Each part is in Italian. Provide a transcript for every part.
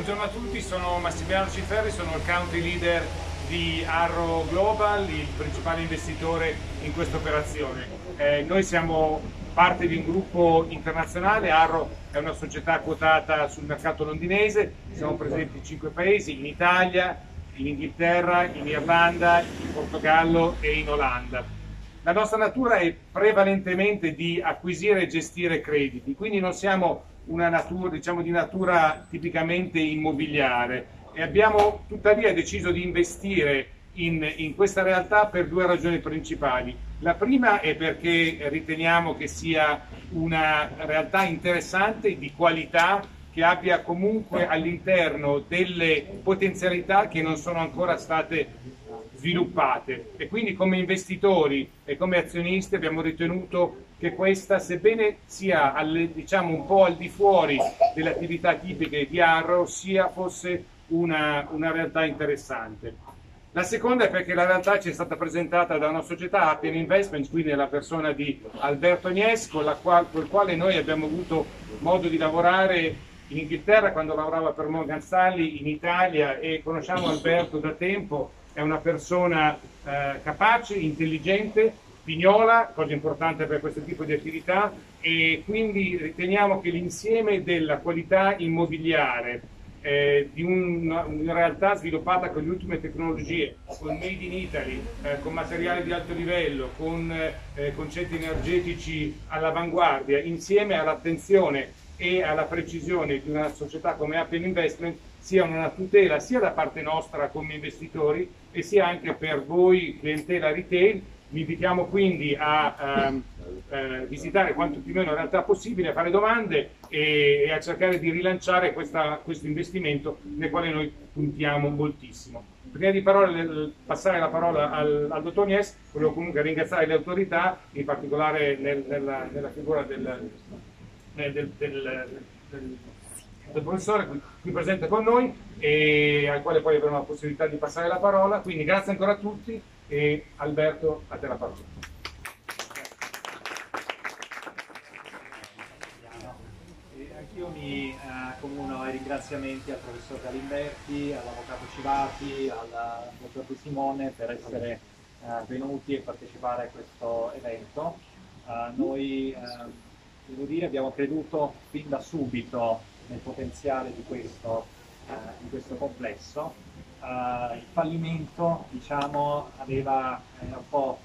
Buongiorno a tutti, sono Massimiliano Ciferri, sono il country leader di Arro Global, il principale investitore in questa operazione. Eh, noi siamo parte di un gruppo internazionale, Arro è una società quotata sul mercato londinese, siamo presenti in cinque paesi, in Italia, in Inghilterra, in Irlanda, in Portogallo e in Olanda. La nostra natura è prevalentemente di acquisire e gestire crediti, quindi non siamo una natura, diciamo, di natura tipicamente immobiliare e abbiamo tuttavia deciso di investire in, in, questa realtà per due ragioni principali. La prima è perché riteniamo che sia una realtà interessante, di qualità, che abbia comunque all'interno delle potenzialità che non sono ancora state sviluppate e quindi come investitori e come azionisti abbiamo ritenuto che questa, sebbene sia alle, diciamo, un po' al di fuori delle attività tipiche di Arrow, sia fosse una, una realtà interessante. La seconda è perché la realtà ci è stata presentata da una società, Appian Investment, quindi nella persona di Alberto Agnes, con, la qual, il quale noi abbiamo avuto modo di lavorare in Inghilterra quando lavorava per Morgan Stanley, in Italia e conosciamo Alberto da tempo, è una persona eh, capace, intelligente, pignola, cosa importante per questo tipo di attività e quindi riteniamo che l'insieme della qualità immobiliare eh, di una, una, realtà sviluppata con le ultime tecnologie, con Made in Italy, eh, con materiali di alto livello, con eh, concetti energetici all'avanguardia, insieme all'attenzione e alla precisione di una società come Apple Investment sia una tutela sia da parte nostra come investitori e sia anche per voi clientela retail. Vi invitiamo quindi a ehm, eh, visitare quanto più meno in realtà possibile, a fare domande e, e a cercare di rilanciare questa, questo investimento nel quale noi puntiamo moltissimo. Prima di parole, passare la parola al, al dottor Nies, volevo comunque ringraziare le autorità, in particolare nel, nella, nella figura del, del, del, del, del professore qui, qui, presente con noi e al quale poi avremo la possibilità di passare la parola. Quindi grazie ancora a tutti e Alberto a te la parola. Anch'io mi eh, accomuno ai ringraziamenti al professor Galimberti, all'avvocato Civati, al dottor Di Simone per essere eh, venuti e partecipare a questo evento. Noi uh, devo dire abbiamo creduto fin da subito nel potenziale di questo, uh, di questo complesso. Uh, il fallimento diciamo, aveva eh, un po'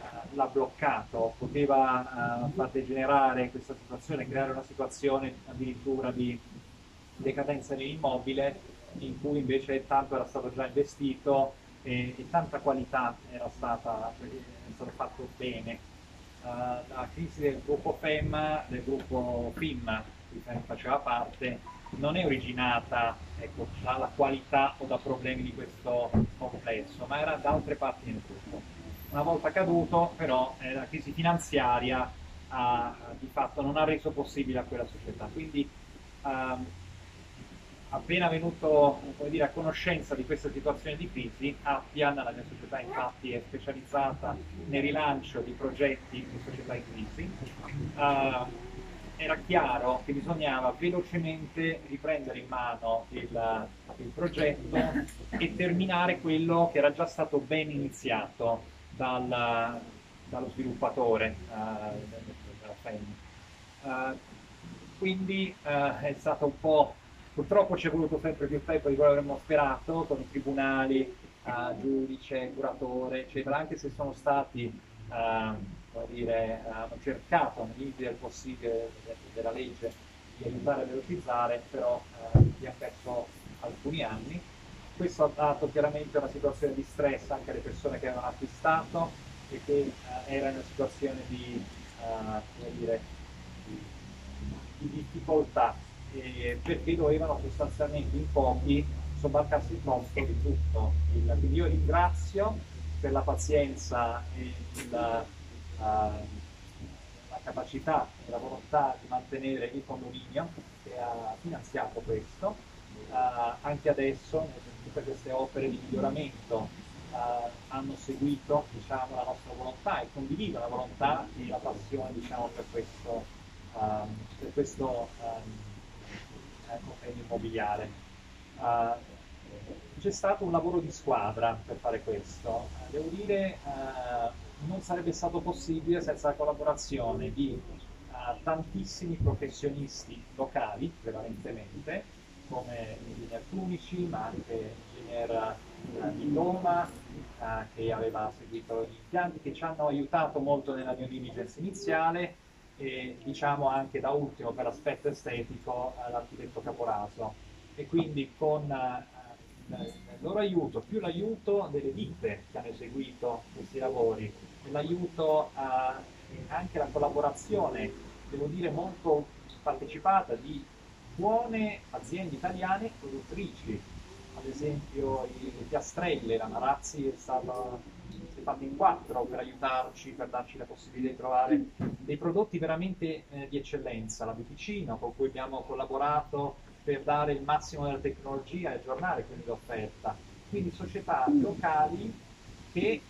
uh, l'ha bloccato, poteva far degenerare questa situazione, creare una situazione addirittura di decadenza dell'immobile in cui invece tanto era stato già investito e, e tanta qualità era stata, era stato fatto bene la crisi del gruppo FEM, del gruppo FIM, di cui faceva parte, non è originata ecco, dalla qualità o da problemi di questo complesso, ma era da altre parti del gruppo. Una volta caduto, però, eh, la crisi finanziaria ha, di fatto non ha reso possibile a quella società. Quindi, ehm, appena venuto dire, a conoscenza di questa situazione di crisi, Appian, la mia società infatti è specializzata nel rilancio di progetti di società in crisi, uh, era chiaro che bisognava velocemente riprendere in mano il, il, progetto e terminare quello che era già stato ben iniziato dal, dallo sviluppatore uh, della FEM. Uh, quindi è stato un po' Purtroppo ci è voluto sempre più tempo di quello che avremmo sperato, con i tribunali, uh, giudice, curatore, eccetera, anche se sono stati, uh, dire, uh, hanno cercato nei limiti del possibile della legge di aiutare a velocizzare, però uh, abbiamo perso alcuni anni. Questo ha dato chiaramente una situazione di stress anche alle persone che avevano acquistato e che erano in una situazione di, dire, di, di difficoltà eh, perché dovevano sostanzialmente in pochi sobbarcarsi il costo di tutto. Il, quindi io ringrazio per la pazienza e la, la, la capacità e la volontà di mantenere il condominio che ha finanziato questo. Uh, anche adesso tutte queste opere di miglioramento uh, hanno seguito diciamo, la nostra volontà e condividono la volontà e la passione diciamo, per questo, um, per questo um, ecco, immobiliare. Uh, c'è stato un lavoro di squadra per fare questo. Uh, devo dire, uh, non sarebbe stato possibile senza la collaborazione di tantissimi professionisti locali, prevalentemente, come ingegner Tunici, ma anche ingegner di Roma, che aveva seguito gli impianti, che ci hanno aiutato molto nella mia diligence iniziale e diciamo anche da ultimo per aspetto estetico l'architetto Caporaso. E quindi con eh, il loro aiuto più l'aiuto delle ditte che hanno eseguito questi lavori e l'aiuto anche la collaborazione devo dire molto partecipata di buone aziende italiane produttrici. Ad esempio le piastrelle, la Marazzi è stata fatta in quattro per aiutarci, per darci la possibilità di trovare dei prodotti veramente eh, di eccellenza, la Biticino con cui abbiamo collaborato per dare il massimo della tecnologia e aggiornare quindi l'offerta. Quindi società locali che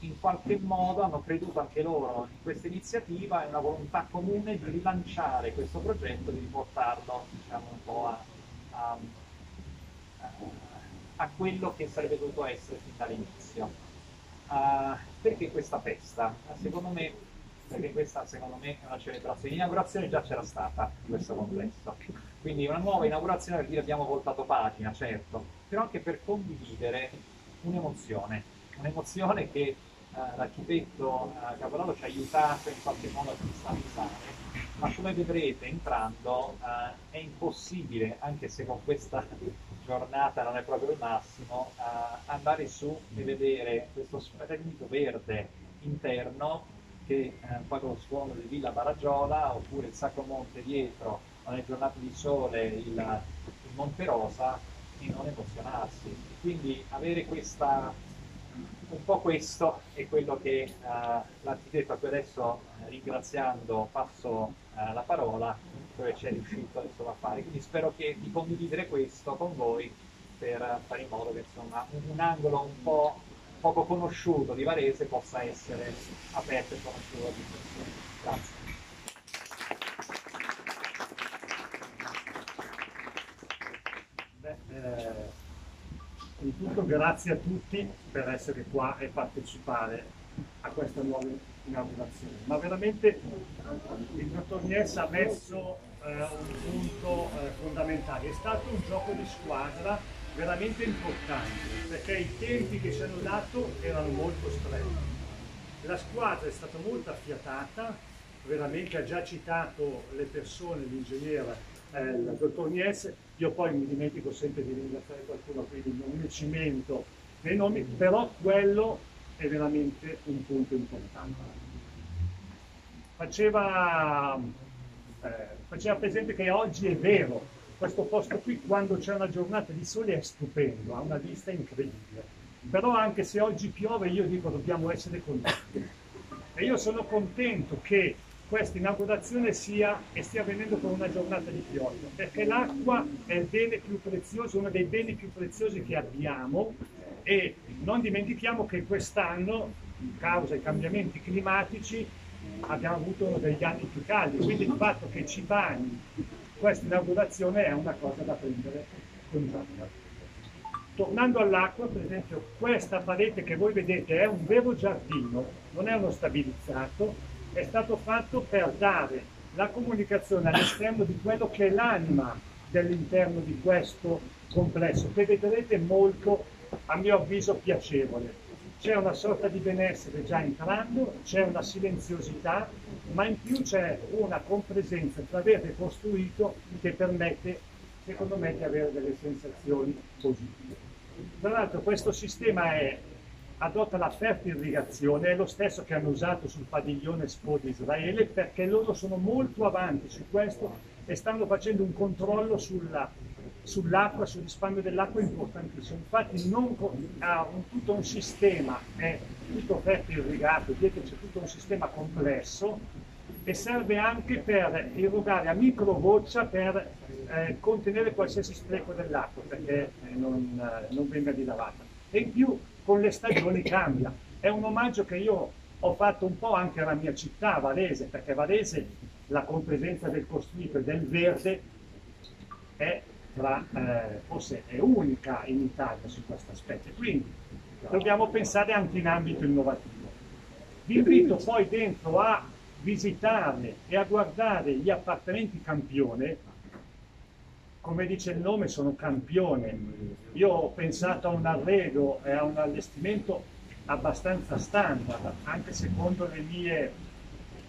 in qualche modo hanno creduto anche loro in questa iniziativa e una volontà comune di rilanciare questo progetto, di riportarlo diciamo, un po' a, a, a quello che sarebbe dovuto essere fin dall'inizio. Uh, perché questa festa? Secondo me, perché questa secondo me è una celebrazione. L'inaugurazione già c'era stata in questo complesso, quindi una nuova inaugurazione per dire abbiamo voltato pagina, certo, però anche per condividere un'emozione, un'emozione che uh, l'architetto uh, Capolallo ci ha aiutato in qualche modo a cristallizare ma come vedrete entrando uh, è impossibile, anche se con questa giornata non è proprio il massimo, andare su e vedere questo splendito verde interno che poi con lo suono di Villa Baragiola oppure il Sacro Monte dietro, nelle giornate di sole il, il Monte Rosa e non emozionarsi. Quindi avere questa un po' questo è quello che uh, l'architetto a cui adesso uh, ringraziando passo uh, la parola dove ci è riuscito insomma, a fare. Quindi spero che, di condividere questo con voi per fare in modo che insomma, un, un angolo un po' poco conosciuto di Varese possa essere aperto e conosciuto da tutti. Grazie. Beh, eh Innanzitutto grazie a tutti per essere qua e partecipare a questa nuova inaugurazione. Ma veramente il dottor Nies ha messo eh, un punto eh, fondamentale. È stato un gioco di squadra veramente importante perché i tempi che ci hanno dato erano molto stretti. La squadra è stata molto affiatata, veramente ha già citato le persone, l'ingegnere eh, il dottor Nies, io poi mi dimentico sempre di ringraziare qualcuno, quindi non mi cimento nei nomi, però quello è veramente un punto importante. Faceva, eh, faceva presente che oggi è vero, questo posto qui quando c'è una giornata di sole è stupendo, ha una vista incredibile, però anche se oggi piove io dico dobbiamo essere contenti. E io sono contento che questa inaugurazione sia e stia avvenendo con una giornata di pioggia, perché l'acqua è il bene più prezioso, uno dei beni più preziosi che abbiamo e non dimentichiamo che quest'anno, in causa dei cambiamenti climatici, abbiamo avuto degli anni più caldi, quindi il fatto che ci bagni questa inaugurazione è una cosa da prendere con gioia. Tornando all'acqua, per esempio, questa parete che voi vedete è un vero giardino, non è uno stabilizzato, è stato fatto per dare la comunicazione all'esterno di quello che è l'anima dell'interno di questo complesso, che vedrete molto, a mio avviso, piacevole. C'è una sorta di benessere già entrando, c'è una silenziosità, ma in più c'è una compresenza tra verde costruito che permette, secondo me, di avere delle sensazioni positive. Tra l'altro questo sistema è adotta la fertirrigazione, è lo stesso che hanno usato sul padiglione Expo di Israele perché loro sono molto avanti su questo e stanno facendo un controllo sulla, sull'acqua, sul risparmio dell'acqua importantissimo. Infatti non, ha un, tutto un sistema, è tutto fertirrigato, dietro c'è tutto un sistema complesso e serve anche per irrogare a micro goccia per eh, contenere qualsiasi spreco dell'acqua perché eh, non, eh, non venga dilavata. E in più con le stagioni cambia. È un omaggio che io ho fatto un po' anche alla mia città, Varese, perché Varese la compresenza del costruito e del verde è tra, eh, forse è unica in Italia su questo aspetto. Quindi dobbiamo pensare anche in ambito innovativo. Vi invito poi dentro a visitare e a guardare gli appartamenti campione. Come dice il nome, sono campione. Io ho pensato a un arredo e a un allestimento abbastanza standard, anche secondo le mie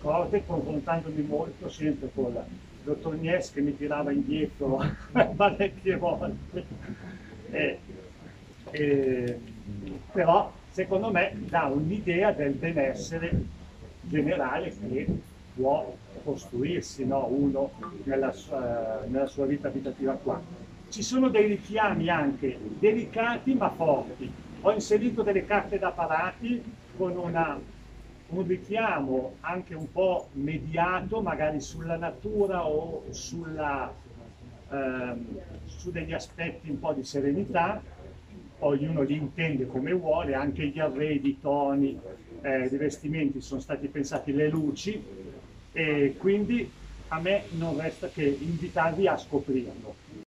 cose, confrontandomi molto sempre con il dottor Nies che mi tirava indietro parecchie volte. E, e, però secondo me dà un'idea del benessere generale che può costruirsi no, uno nella sua, nella sua vita abitativa qua. Ci sono dei richiami anche delicati ma forti. Ho inserito delle carte da parati con una, un richiamo anche un po' mediato, magari sulla natura o sulla, ehm, su degli aspetti un po' di serenità, ognuno li intende come vuole, anche gli arredi, i toni, eh, i vestimenti sono stati pensati, le luci, e quindi a me non resta che invitarvi a scoprirlo.